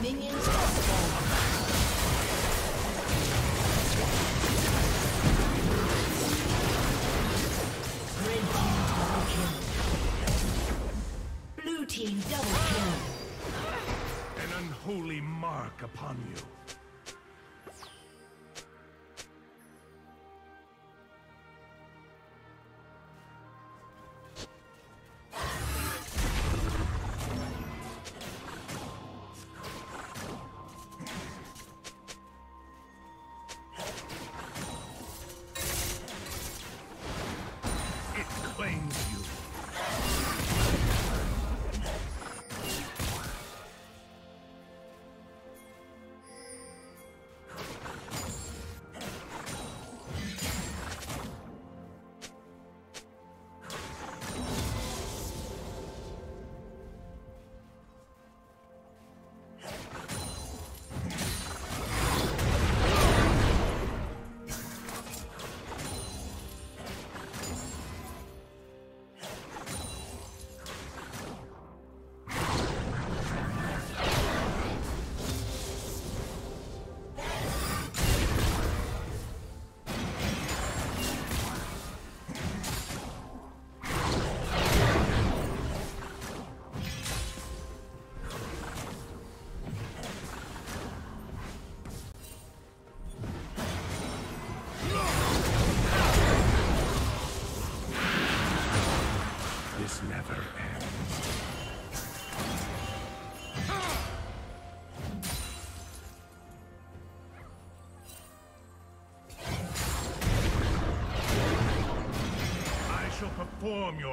Blue team double kill. An unholy mark upon you.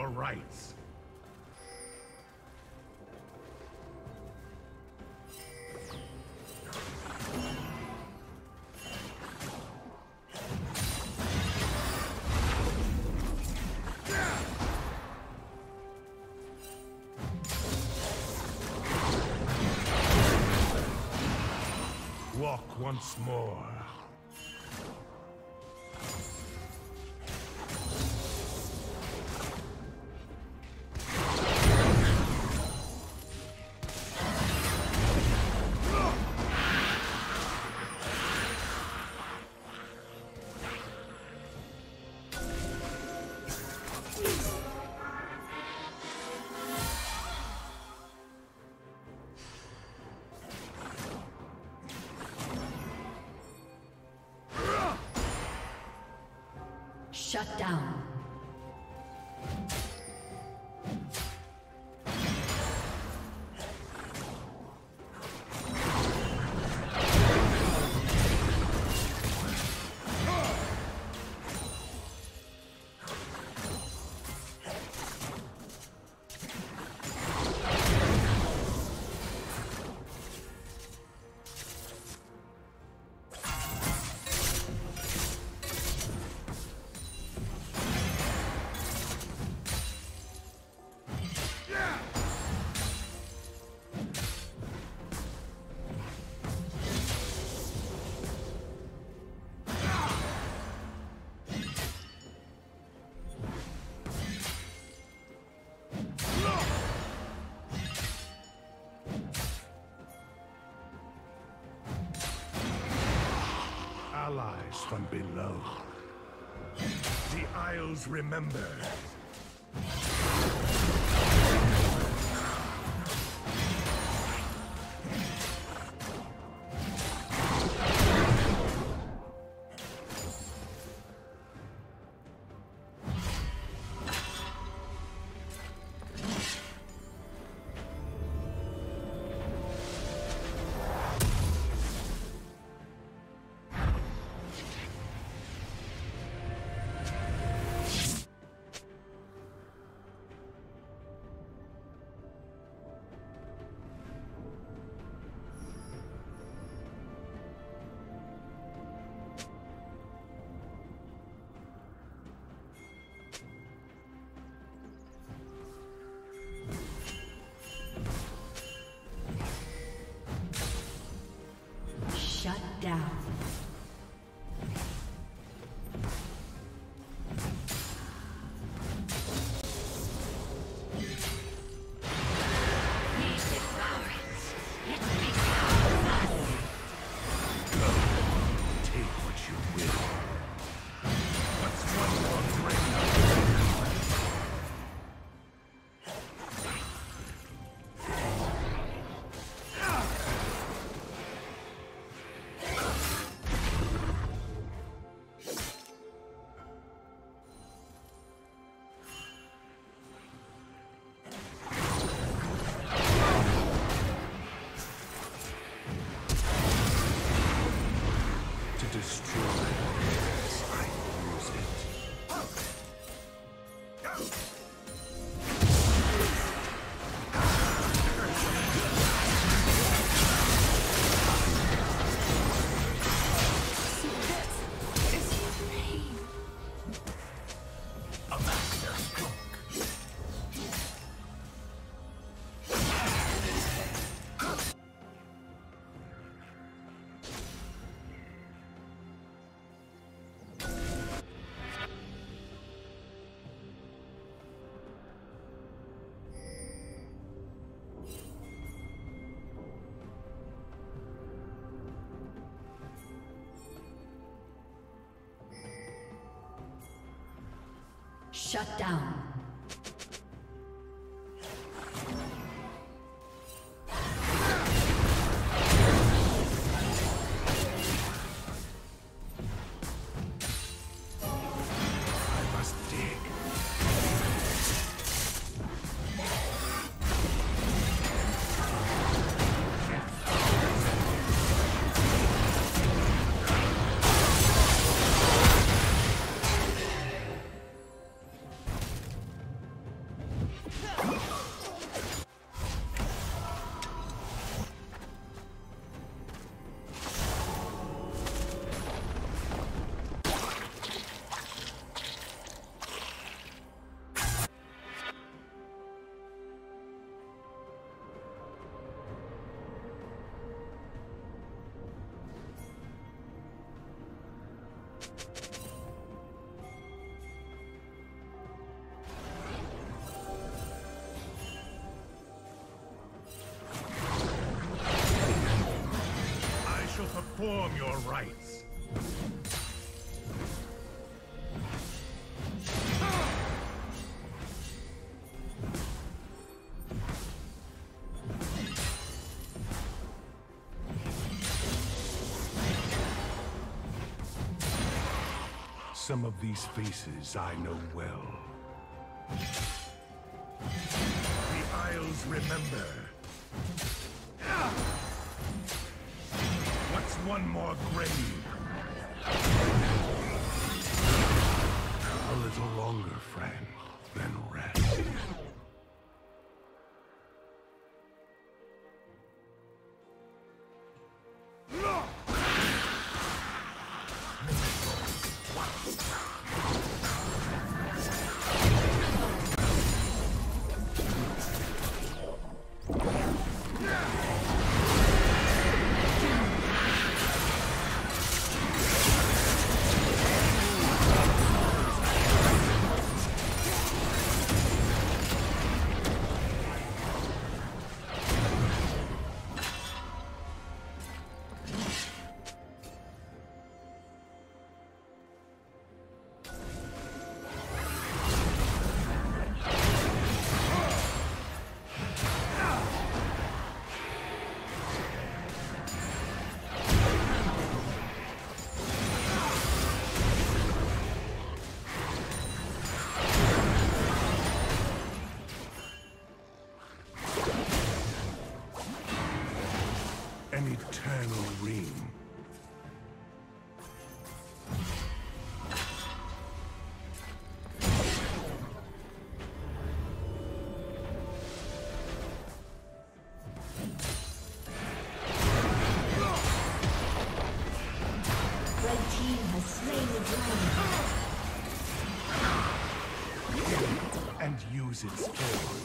Your rites. Walk once more. Allies from below. The Isles remember. Shut down. Some of these faces I know well. The Isles remember. What's one more grave? A little longer, friend, then rest. Use its form.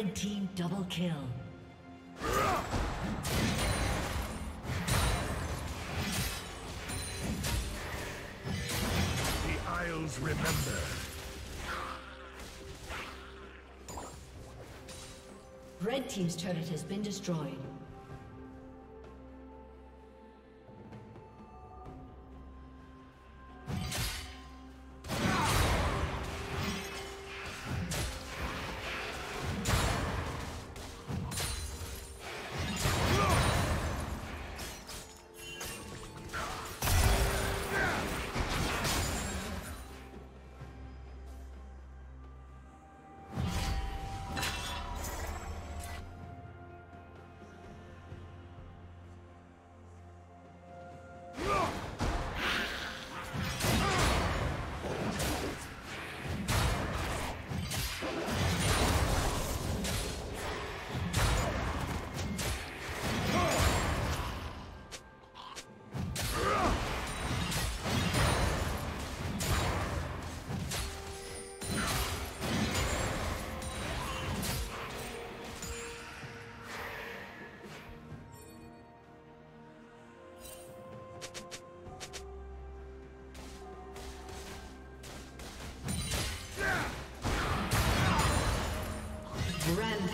Red team double kill. The Isles remember. Red team's turret has been destroyed.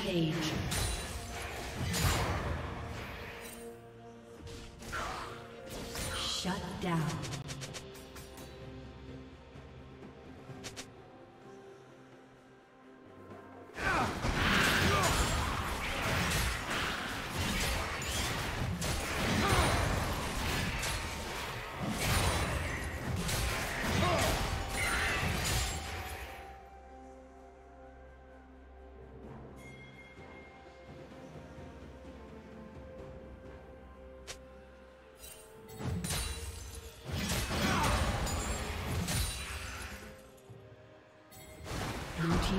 Rampage.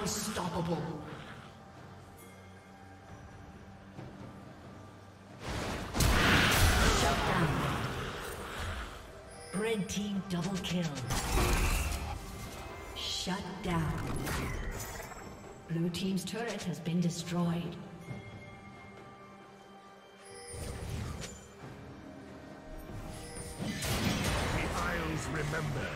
Unstoppable. Shut down. Red team double kill. Shut down. Blue team's turret has been destroyed. The Isles remember.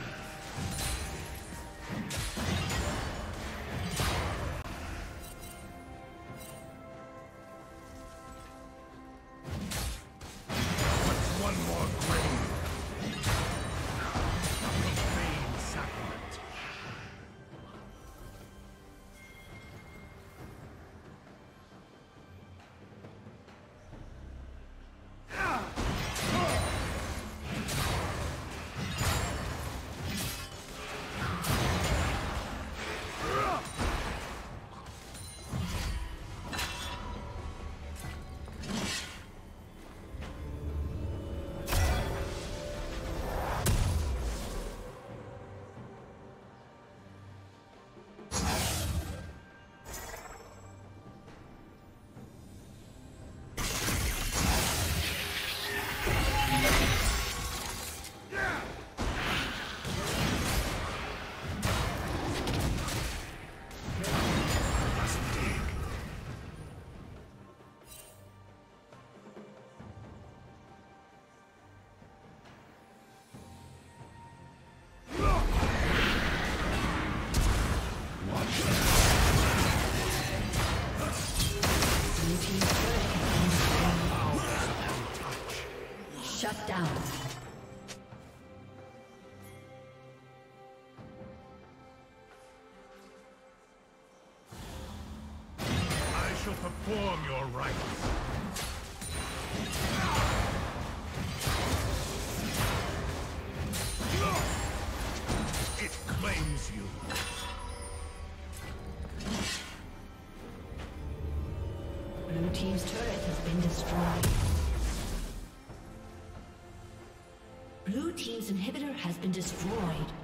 Perform your rites. It claims you. Blue Team's turret has been destroyed. Blue Team's inhibitor has been destroyed.